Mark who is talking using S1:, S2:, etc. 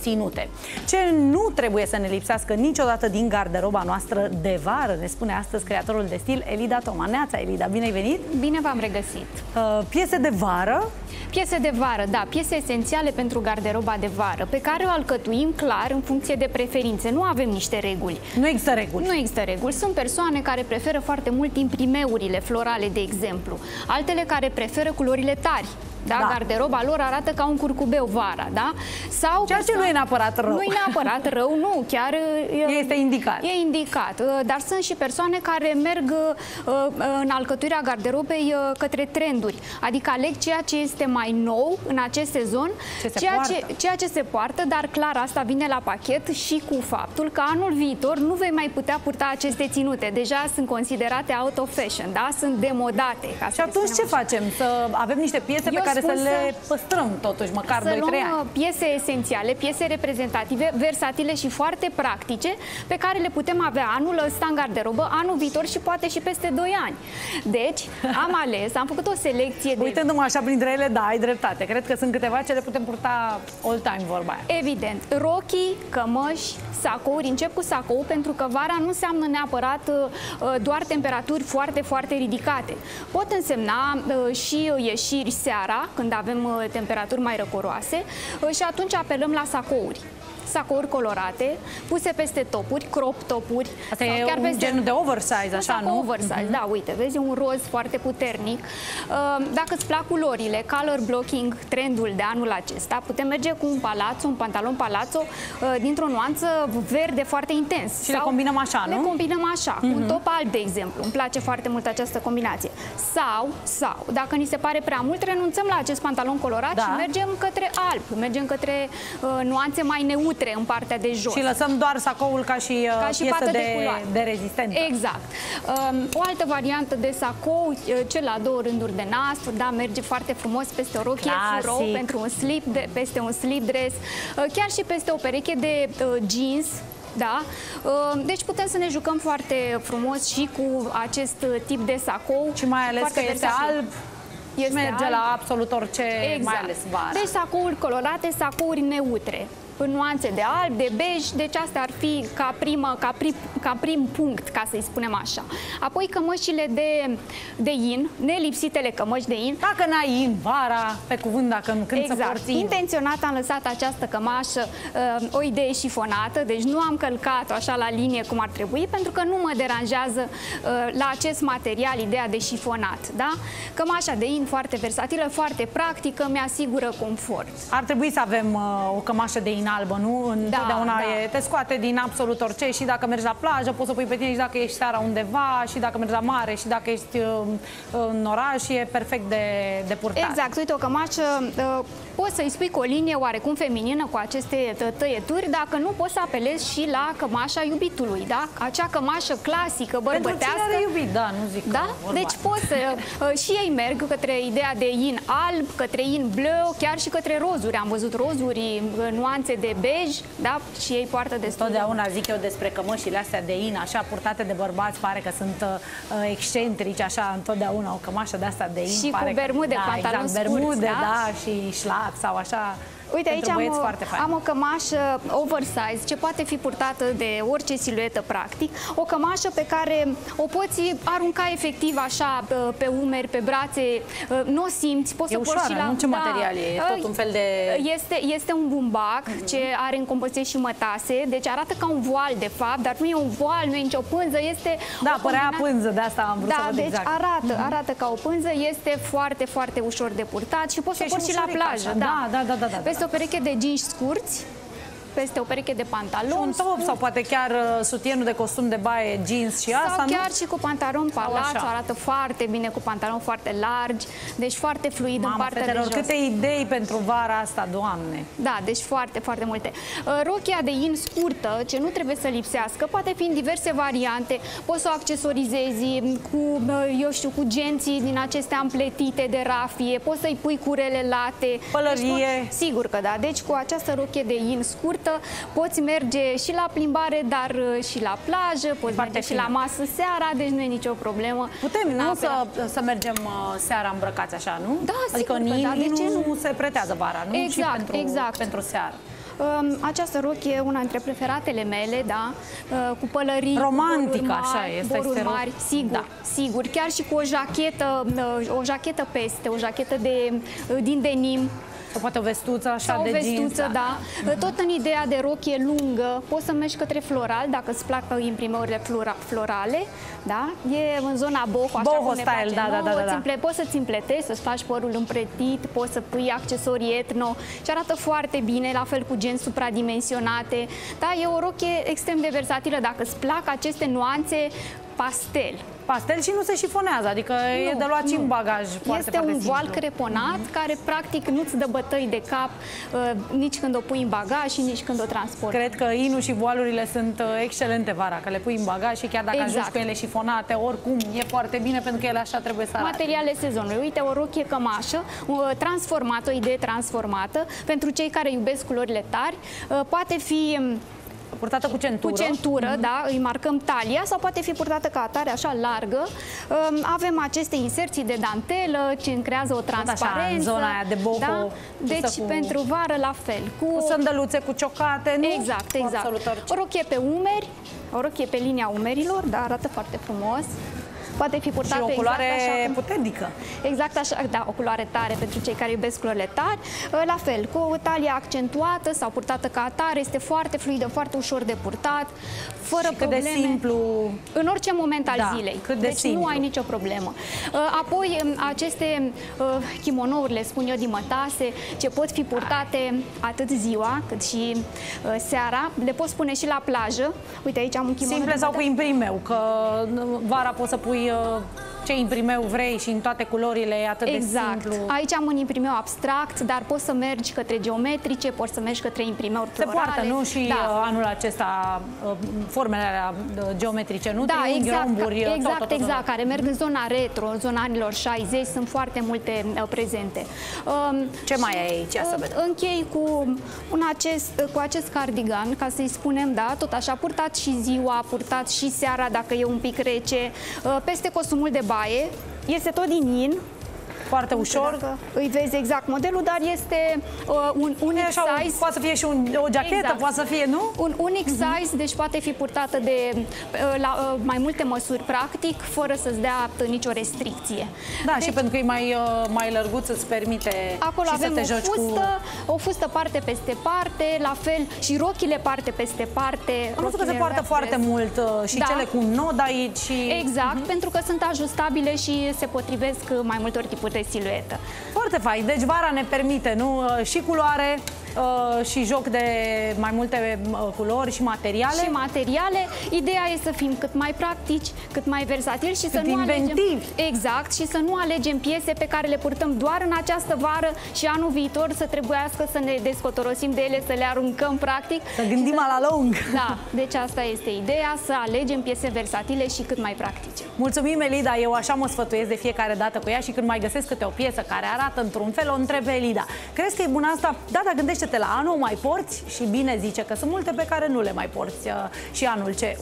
S1: ținute. Ce nu trebuie să ne lipsească niciodată din garderoba noastră de vară, ne spune astăzi creatorul de stil Elida Toma. Neața, Elida, bine ai venit!
S2: Bine v-am regăsit!
S1: Uh, piese de vară
S2: Piese de vară, da, piese esențiale pentru garderoba de vară, pe care o alcătuim clar în funcție de preferințe. Nu avem niște reguli.
S1: Nu există reguli.
S2: Nu există reguli. Sunt persoane care preferă foarte mult imprimeurile florale, de exemplu. Altele care preferă culorile tari da? da. Garderoba lor arată ca un curcubeu vara, da?
S1: Sau Ceea ce nu e neapărat rău.
S2: Nu e neapărat rău, nu, chiar
S1: este indicat.
S2: E indicat, uh, dar sunt și persoane care merg uh, în alcătuirea garderobei uh, către trenduri, adică aleg ceea ce este mai nou în acest sezon,
S1: ce
S2: ceea, ce, ceea ce se poartă, dar clar asta vine la pachet și cu faptul că anul viitor nu vei mai putea purta aceste ținute. Deja sunt considerate out of fashion, da? Sunt demodate. Ca
S1: și atunci ce facem? Să avem niște piese Eu pe care să le păstrăm totuși, măcar 2-3 ani.
S2: Uh, piese esențiale, piese reprezentative, versatile și foarte practice, pe care le putem avea anul ăsta în garderobă, anul viitor și poate și peste 2 ani. Deci, am ales, am făcut o selecție de...
S1: Uitându-mă așa printre ele, da, ai dreptate. Cred că sunt câteva ce le putem purta all time, vorba aia.
S2: Evident. Rochii, cămăși, sacouri. Încep cu sacou pentru că vara nu înseamnă neapărat uh, uh, doar temperaturi foarte, foarte ridicate. Pot însemna și ieșiri seara, când avem uh, temperaturi mai răcoroase uh, și atunci apelăm la sacouri sacouri colorate, puse peste topuri, crop topuri.
S1: Asta sau e chiar un peste... gen de oversize, așa, nu?
S2: oversize, uh-huh. da, uite, vezi, un roz foarte puternic. Uh, dacă îți plac culorile, color blocking, trendul de anul acesta, putem merge cu un palazzo, un pantalon palazzo, uh, dintr-o nuanță verde foarte intens.
S1: Și sau le combinăm așa, nu?
S2: Le combinăm așa, uh-huh. un top alb, de exemplu. Îmi place foarte mult această combinație. Sau, sau, dacă ni se pare prea mult, renunțăm la acest pantalon colorat da. și mergem către alb, mergem către uh, nuanțe mai neutre neutre în partea de jos.
S1: Și lăsăm doar sacoul ca și, ca uh, și piesă de, de, de rezistență.
S2: Exact. Um, o altă variantă de sacou, uh, cel la două rânduri de nas, da, merge foarte frumos peste o rochie furo, pentru un slip, de, peste un slip dress, uh, chiar și peste o pereche de jeans, da? Deci putem să ne jucăm foarte frumos și cu acest tip de sacou.
S1: Și mai ales că este alb, este merge alb. la absolut orice,
S2: exact.
S1: mai ales vara.
S2: Deci sacouri colorate, sacouri neutre în nuanțe de alb, de bej, deci astea ar fi ca, primă, ca, prim, ca prim punct, ca să-i spunem așa. Apoi cămășile de, de in, nelipsitele cămăși de in.
S1: Dacă n-ai in, vara, pe cuvânt, dacă nu, când
S2: exact.
S1: să porți
S2: Intenționat am lăsat această cămașă, uh, o idee șifonată, deci nu am călcat-o așa la linie cum ar trebui, pentru că nu mă deranjează uh, la acest material ideea de șifonat, da? Cămașa de in foarte versatilă, foarte practică, mi-asigură confort.
S1: Ar trebui să avem uh, o cămașă de in albă, nu? Întotdeauna da, da. E, te scoate din absolut orice și dacă mergi la plajă poți să pui pe tine și dacă ești seara undeva și dacă mergi la mare și dacă ești uh, în oraș e perfect de, de purtat.
S2: Exact, uite o cămașă uh, poți să-i spui cu o linie oarecum feminină cu aceste tăieturi, dacă nu poți să apelezi și la cămașa iubitului, da? Acea cămașă clasică, bărbătească. Pentru
S1: cine are iubit, da, nu zic
S2: Da? Deci poți să, uh, și ei merg către ideea de in alb, către in bleu, chiar și către rozuri. Am văzut rozuri, nuanțe de bej, da? Și ei poartă destul.
S1: Totdeauna zic eu despre cămășile astea de in, așa purtate de bărbați, pare că sunt uh, excentrici, așa, întotdeauna o cămașă de asta de in.
S2: Și
S1: pare
S2: cu bermude,
S1: că,
S2: da, pantaloni
S1: exact, bermude,
S2: da?
S1: da, și șlac sau așa
S2: Uite, aici am o, am o cămașă oversize ce poate fi purtată de orice siluetă practic. O cămașă pe care o poți arunca efectiv așa pe umeri, pe brațe, nu o simți. Poți
S1: e
S2: să
S1: ușoară,
S2: și la...
S1: nu? Ce da, material e? E tot un fel de...
S2: Este, este un bumbac uh mhm. -huh. ce are în compoziție și mătase, deci arată ca un voal de fapt, dar nu e un voal, nu e nicio pânză, este...
S1: Da, părea pânză, de asta am vrut
S2: da,
S1: să văd
S2: deci
S1: exact.
S2: arată, uh mhm. -huh. arată ca o pânză, este foarte, foarte ușor de purtat și poți și să porți și la plajă.
S1: Da, da, da, da, da, da.
S2: Peste o pereche de jeans scurți, peste o pereche de pantaloni. Și
S1: un top sau poate chiar uh, sutienul de costum de baie, jeans și asta,
S2: Sau chiar nu? și cu pantalon palazzo, arată foarte bine cu pantaloni foarte largi, deci foarte fluid Mama, în partea fetelor, de
S1: jos. câte idei pentru vara asta, doamne!
S2: Da, deci foarte, foarte multe. Uh, rochia de in scurtă, ce nu trebuie să lipsească, poate fi în diverse variante. Poți să o accesorizezi cu, uh, eu știu, cu genții din acestea ampletite de rafie, poți să-i pui curele late.
S1: Pălărie.
S2: Deci, sigur că da. Deci cu această rochie de in scurt scurtă, poți merge și la plimbare, dar uh, și la plajă, poți Foarte merge fine. și la masă seara, deci nu e nicio problemă.
S1: Putem, nu, să, să mergem uh, seara îmbrăcați așa, nu?
S2: Da,
S1: adică
S2: sigur că da, de ce
S1: nu, nu se pretează vara, nu?
S2: Exact,
S1: și pentru,
S2: exact.
S1: pentru seară.
S2: Um, această rochie e una dintre preferatele mele, da, uh, cu pălării,
S1: Romantică,
S2: cu
S1: așa
S2: mari,
S1: este,
S2: boruri
S1: este ro-
S2: mari, sigur,
S1: Da.
S2: sigur, chiar și cu o jachetă, uh, o jachetă peste, o jachetă de, uh, din denim,
S1: Sau poate o vestuță așa
S2: sau o
S1: de
S2: vestuță,
S1: jeans.
S2: da. Tot în ideea de rochie lungă, poți să mergi către floral, dacă îți plac imprimările flora, florale, da? E în zona boho, așa
S1: Boho
S2: cum ne
S1: style,
S2: place
S1: da, da,
S2: nouă,
S1: da, da, da.
S2: îți împle- Poți să-ți împletezi, să-ți faci părul împretit, poți să pui accesorii etno și arată foarte bine, la fel cu genți supradimensionate. Da, e o rochie extrem de versatilă dacă îți plac aceste nuanțe pastel.
S1: Pastel și nu se șifonează, adică e de luat și în bagaj foarte,
S2: Este
S1: foarte
S2: un
S1: simplu.
S2: voal creponat care practic nu-ți dă bătăi de cap uh, nici când o pui în bagaj și nici când o transporti.
S1: Cred că inul și voalurile sunt uh, excelente vara, că le pui în bagaj și chiar dacă
S2: Exact.
S1: ajungi cu ele șifonate, oricum e foarte bine pentru că ele așa trebuie să arate.
S2: Materiale sezonului. Uite, o rochie cămașă, uh, transformată, o idee transformată. Pentru cei care iubesc culorile tari, uh, poate fi um,
S1: Purtată cu centură.
S2: cu centură, da, îi marcăm talia sau poate fi purtată ca atare, așa largă. Um, Avem aceste inserții de dantelă, ce creează o transparență.
S1: așa, în zona aia de boho,
S2: Da?
S1: pusă
S2: Deci,
S1: cu-
S2: pentru vară, la fel. Cu,
S1: Cu sândăluțe, cu ciocate, nu?
S2: Exact,
S1: Cu
S2: exact.
S1: Absolut orice.
S2: O rochie pe umeri, o rochie pe linia umerilor, da, arată foarte frumos. Poate fi
S1: Și
S2: purtată
S1: o culoare
S2: exact așa cum
S1: puternică.
S2: Exact așa, da, o culoare tare pentru cei care iubesc culorile tari. La fel, cu o talie accentuată sau purtată ca atare, este foarte fluidă, foarte ușor de purtat, fără
S1: Și cât de
S2: probleme.
S1: simplu.
S2: În orice moment al
S1: Da,
S2: zilei.
S1: cât de
S2: deci
S1: simplu.
S2: nu ai nicio problemă. Uh, Apoi, um, aceste uh, chimonourile, spun eu, din mătase, ce pot fi purtate atât ziua cât și uh, seara, le poți pune și la plajă. Uite, aici am un kimono
S1: Simple
S2: din
S1: sau cu
S2: mătase.
S1: imprimeu, că vara poți să pui 안녕하세요. Ce imprimeu vrei și în toate culorile e atât
S2: Exact.
S1: de simplu.
S2: Aici am un imprimeu abstract, dar poți să mergi către geometrice, poți să mergi către imprimeuri
S1: Se
S2: florale.
S1: poartă, nu? Și
S2: da.
S1: uh, anul acesta uh, formele alea uh, geometrice, nu?
S2: Da,
S1: Triunghi,
S2: exact,
S1: romburi, uh, tot,
S2: exact,
S1: tot, tot, tot.
S2: exact, care merg în zona retro, în zona anilor 60, sunt foarte multe uh, prezente. Um,
S1: Ce mai ai aici? Ia să
S2: uh,
S1: vedem.
S2: Închei cu, un acest, cu acest cardigan, ca să-i spunem, da, tot așa, purtat și ziua, purtat și seara dacă e un pic rece, uh, peste costumul de baie, este tot din in,
S1: Foarte ușor.
S2: Dacă îi vezi exact modelul, dar este uh, un unic
S1: E așa, un-
S2: size.
S1: poate să fie și un, o jachetă,
S2: Exact.
S1: poate să fie, nu?
S2: Un unic size, deci poate fi purtată de uh, la uh, mai multe măsuri practic, fără să-ți dea uh, nicio restricție.
S1: Da,
S2: deci,
S1: și pentru că e mai, uh, mai lărguț îți permite
S2: Acolo
S1: și
S2: avem
S1: să te
S2: o
S1: joci
S2: fustă,
S1: cu...
S2: o fustă parte peste parte, la fel și rochile parte peste parte.
S1: Am văzut că se
S2: rochile
S1: poartă
S2: wrap
S1: foarte
S2: dress.
S1: mult uh, și
S2: Da.
S1: cele cu nod aici și...
S2: Exact, pentru că sunt ajustabile și se potrivesc uh, mai multor tipuri de siluetă.
S1: Foarte fain. Deci vara ne permite, nu? Uh, Și culoare, uh, și joc de mai multe uh, culori și materiale.
S2: și materiale. Ideea e să fim cât mai practici, cât mai versatili și să nu alegem
S1: inventivi.
S2: exact și să nu alegem piese pe care le purtăm doar în această vară și anul viitor să trebuiască să ne descotorosim de ele, să le aruncăm practic.
S1: Să gândim la lung.
S2: Da, deci asta este ideea, să alegem piese versatile și cât mai practice.
S1: Mulțumim, Elida. Eu așa mă sfătuiesc de fiecare dată cu ea și când mai găsesc câte o piesă care arată într-un fel, o întreb pe Elida. Crezi că e bună asta? Da, dar gândește-te la anul, o mai porți? Și bine zice că sunt multe pe care nu le mai porți uh, și anul ce